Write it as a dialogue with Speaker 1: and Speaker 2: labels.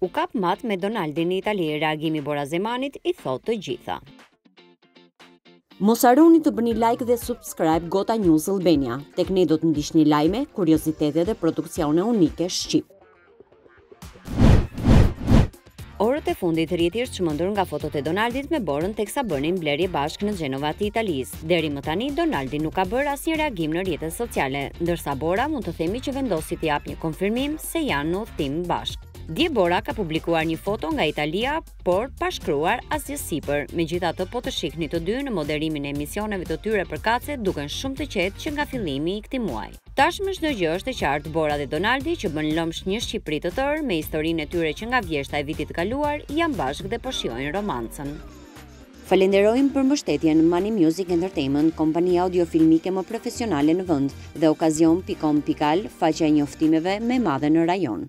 Speaker 1: U kap mat me Donaldin në Itali, reagimi i Bora Zemanit i thotë të gjitha.
Speaker 2: Mos harroni të bëni like dhe subscribe Gota News Albania. Tek ne do të ndiqni lajme, kuriozitete dhe produksione unike shqip.
Speaker 1: Orët e fundit, rrjeti është çmendur nga fotot e Donaldit me Borën teksa bënin blerje bashkë në Genova të Italisë. Deri më tani, Donaldi nuk ka bërë asnjë reagim në rrjetet sociale, ndërsa Bora mund të themi që vendosi të japë një konfirmim se janë në udhëtim bashkë. Dje Bora ka publikuar një foto nga Italia, por pa shkruar asgjë sipër. Megjithatë, po të shihni të dy në moderimin e emisioneve të tyre përkatëse, duken shumë të qetë që nga fillimi i këtij muaji. Tashmë çdo gjë është e qartë, Bora dhe Donaldi që bënë lëmsh një Shqipëri të tërë me historinë e tyre që nga vjeshta e vitit të kaluar janë bashkë dhe po shijojnë romancën.
Speaker 2: Falenderojmë për mbështetjen Money Music Entertainment, kompania audio-filmike më profesionale në vend dhe Okazion pikë kom pikë al, faqja e njoftimeve më e madhe në rajon.